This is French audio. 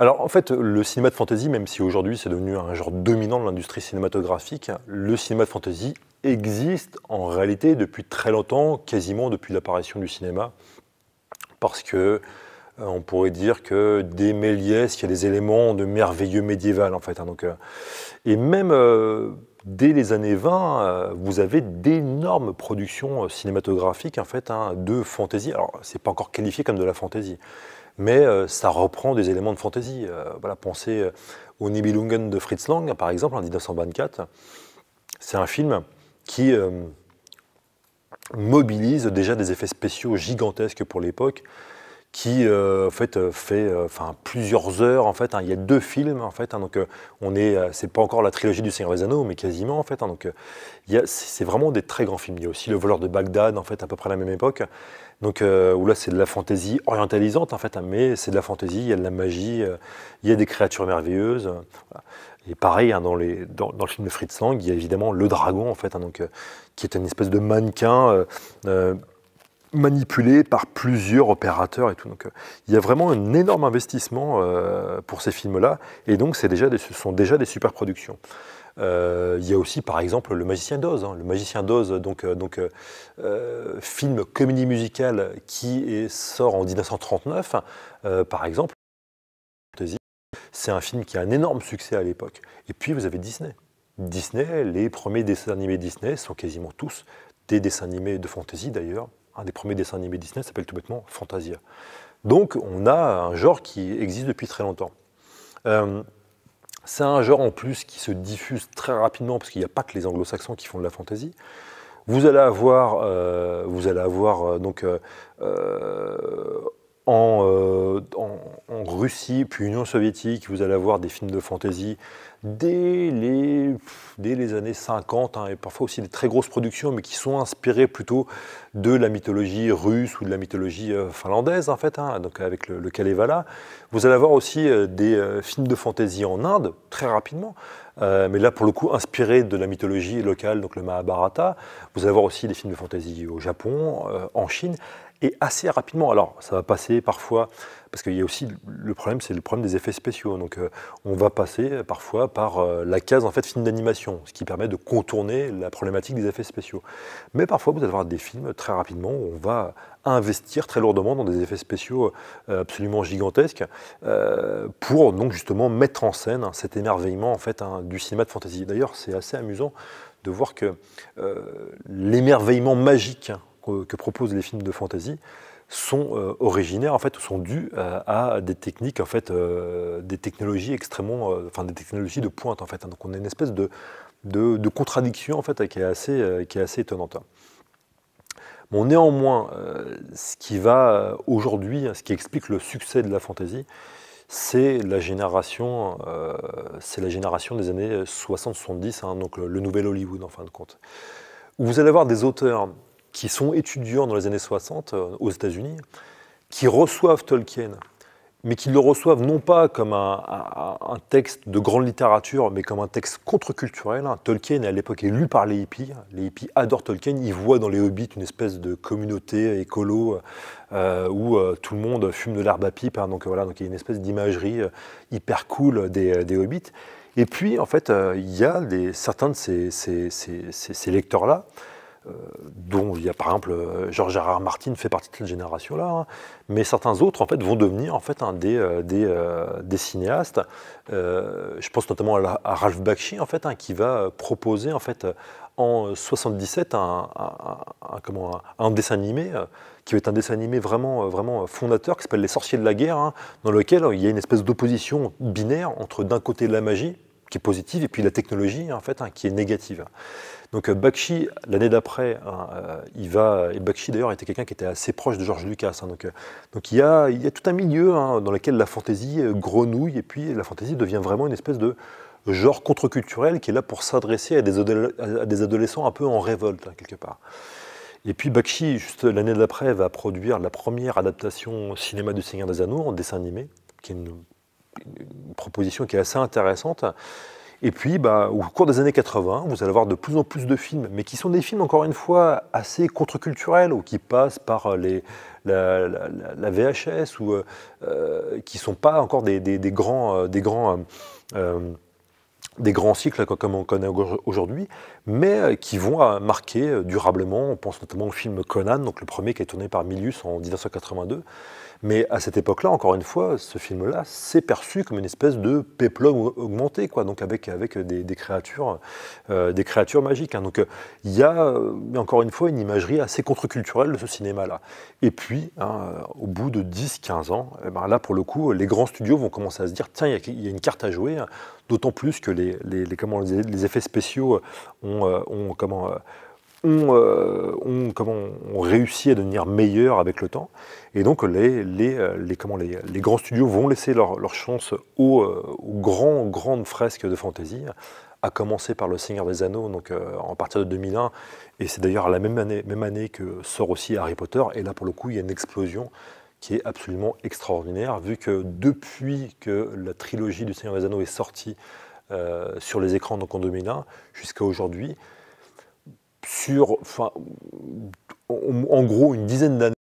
Alors en fait, le cinéma de fantasy, même si aujourd'hui c'est devenu un genre dominant de l'industrie cinématographique, le cinéma de fantasy existe en réalité depuis très longtemps, quasiment depuis l'apparition du cinéma, parce que on pourrait dire que dès Méliès, il y a des éléments de merveilleux médiéval en fait. Hein, donc, euh, et même euh, dès les années 20, vous avez d'énormes productions cinématographiques en fait hein, de fantasy. Alors c'est pas encore qualifié comme de la fantasy mais euh, ça reprend des éléments de fantaisie. Euh, voilà, pensez euh, au Nibelungen de Fritz Lang, par exemple, en 1924. C'est un film qui mobilise déjà des effets spéciaux gigantesques pour l'époque, qui en fait fait enfin plusieurs heures en fait. Hein. il y a deux films en fait, hein. donc on est, c'est pas encore la trilogie du Seigneur des Anneaux, mais quasiment en fait. Hein. donc c'est vraiment des très grands films. Il y a aussi Le Voleur de Bagdad en fait à peu près à la même époque. Donc euh, où là c'est de la fantaisie orientalisante en fait, hein, mais c'est de la fantaisie, il y a de la magie, euh, il y a des créatures merveilleuses. Euh, Et pareil, dans, les, dans, le film de Fritz Lang, il y a évidemment le dragon en fait, donc, qui est une espèce de mannequin manipulé par plusieurs opérateurs et tout. Donc il y a vraiment un énorme investissement pour ces films-là, et donc déjà ce sont déjà des super productions. Euh, il y a aussi, par exemple, Le Magicien d'Oz. Hein. Le Magicien d'Oz, donc, euh, donc euh, film comédie musicale qui sort en 1939, par exemple. C'est un film qui a un énorme succès à l'époque. Et puis, vous avez Disney. Disney, les premiers dessins animés Disney sont quasiment tous des dessins animés de fantasy d'ailleurs. Un des premiers dessins animés Disney s'appelle tout bêtement Fantasia. Donc on a un genre qui existe depuis très longtemps. C'est un genre en plus qui se diffuse très rapidement parce qu'il n'y a pas que les anglo-saxons qui font de la fantasy. Vous allez avoir, euh, vous allez avoir euh, euh, en, Russie puis Union soviétique, vous allez avoir des films de fantasy dès les, années 50 hein, et parfois aussi des très grosses productions, mais qui sont inspirées plutôt de la mythologie russe ou de la mythologie finlandaise en fait, hein, donc avec le, le Kalevala. Vous allez avoir aussi euh, des euh, films de fantasy en Inde, très rapidement, euh, mais là pour le coup inspirés de la mythologie locale, donc le Mahabharata. Vous allez avoir aussi des films de fantasy au Japon, en Chine, et assez rapidement. Alors ça va passer parfois parce qu'il y a aussi le problème, c'est le problème des effets spéciaux. Donc on va passer parfois par la case en fait film d'animation, ce qui permet de contourner la problématique des effets spéciaux. Mais parfois vous allez avoir des films très rapidement où on va investir très lourdement dans des effets spéciaux euh, absolument gigantesques euh, pour donc justement mettre en scène cet émerveillement en fait du cinéma de fantasy. D'ailleurs, c'est assez amusant de voir que euh, l'émerveillement magique que, proposent les films de fantasy sont originaires en fait sont dus à, des techniques en fait des technologies extrêmement enfin des technologies de pointe en fait hein. donc on a une espèce de, de, contradiction en fait qui est assez qui est assez étonnante Bon, néanmoins, euh, ce qui va euh, aujourd'hui, ce qui explique le succès de la fantasy, c'est la génération, euh, c'est la génération des années 60-70, hein, donc le, nouvel Hollywood en fin de compte. vous allez avoir des auteurs qui sont étudiants dans les années 60 aux États-Unis, qui reçoivent Tolkien mais qu'ils le reçoivent non pas comme un, texte de grande littérature, mais comme un texte contre-culturel. Tolkien, à l'époque, est lu par les hippies. Les hippies adorent Tolkien. Ils voient dans les hobbits une espèce de communauté écolo euh, où euh, tout le monde fume de l'herbe à pipe. Hein. donc voilà, donc il y a une espèce d'imagerie euh, hyper cool des, hobbits. Et puis, en fait, il y a certains de ces, lecteurs-là euh, dont il y a par exemple euh, Georges Gérard Martin fait partie de cette génération-là, hein. mais certains autres en fait vont devenir en fait un des, euh, des, cinéastes. je pense notamment à, Ralph Bakshi en fait hein, qui va proposer en fait en 77 un, comment, un, dessin animé qui va être un dessin animé vraiment, vraiment fondateur qui s'appelle Les Sorciers de la guerre, hein, dans lequel il y a une espèce d'opposition binaire entre d'un côté la magie qui est positive et puis la technologie en fait qui est négative. Donc euh, Bakshi, l'année d'après, hein, euh, il va, et Bakshi d'ailleurs était quelqu'un qui était assez proche de George Lucas. Hein, donc, euh, il, y a, tout un milieu hein, dans lequel la fantaisie grenouille, et puis la fantaisie devient vraiment une espèce de genre contre-culturel qui est là pour s'adresser à, des adolescents un peu en révolte, quelque part. Et puis Bakshi, juste l'année d'après, va produire la première adaptation cinéma du Seigneur des Anneaux en dessin animé, qui est une proposition qui est assez intéressante. Et puis, bah, au cours des années 80, vous allez avoir de plus en plus de films, mais qui sont des films, encore une fois, assez contre-culturels, ou qui passent par les, la, VHS, ou euh, qui ne sont pas encore des, grands... Des grands des grands cycles comme on connaît aujourd'hui, mais euh, qui vont euh, marquer euh, durablement. On pense notamment au film Conan, donc le premier qui est tourné par Milius en 1982. Mais à cette époque-là, encore une fois, ce film-là s'est perçu comme une espèce de péplum augmenté, quoi, donc avec, avec des, créatures, des créatures magiques. Hein. Donc il y a, encore une fois, une imagerie assez contre-culturelle de ce cinéma-là. Et puis, hein, au bout de 10-15 ans, eh ben là, pour le coup, les grands studios vont commencer à se dire, tiens, il y, a une carte à jouer. Hein. D'autant plus que les, effets spéciaux ont, euh, comment, euh, euh, ont, comment, ont réussi à devenir meilleurs avec le temps. Et donc les, comment, les, grands studios vont laisser leur, leur chance aux, grandes fresques de fantasy, à commencer par Le Seigneur des Anneaux, donc en partir de 2001. Et c'est d'ailleurs la même année que sort aussi Harry Potter. Et là, pour le coup, il y a une explosion qui est absolument extraordinaire, vu que depuis que la trilogie du Seigneur des Anneaux est sortie euh, sur les écrans donc en 2001 jusqu'à aujourd'hui, sur, en, gros, une dizaine d'années,